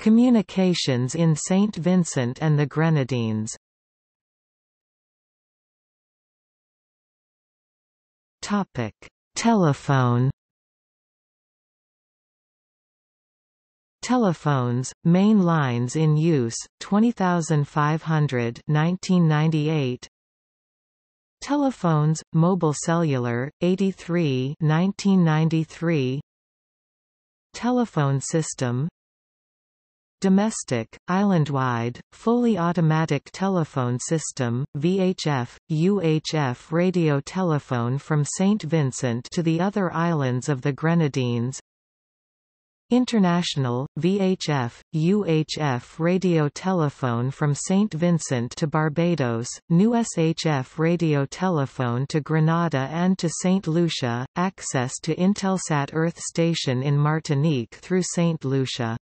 Communications in St. Vincent and the Grenadines Topic: Telephone. Telephones, main lines in use, 20500 1998. Telephones, mobile cellular, 83 1993. Telephone system, Domestic, island-wide, fully automatic telephone system, VHF, UHF radio telephone from St. Vincent to the other islands of the Grenadines International, VHF, UHF radio telephone from St. Vincent to Barbados, new SHF radio telephone to Grenada and to St. Lucia, access to Intelsat Earth station in Martinique through St. Lucia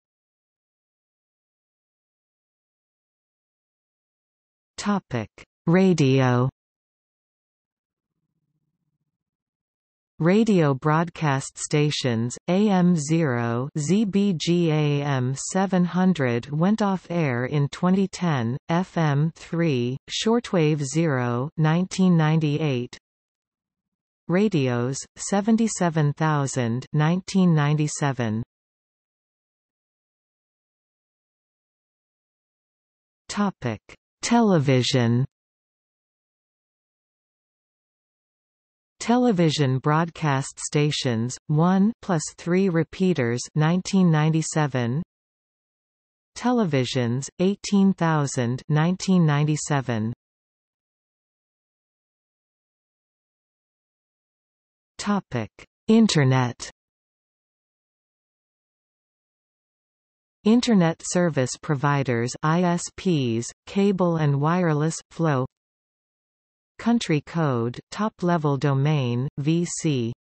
Topic: Radio. Radio broadcast stations, AM0 ZBG AM 700 went off air in 2010, FM3, Shortwave 0 1998, Radios, 77,000 1997. Topic Television. Television broadcast stations, 1 plus 3 repeaters 1997 Televisions, 18,000 1997 Topic: Internet Internet Service Providers ISPs, cable and wireless, flow. Country Code, Top-Level Domain, VC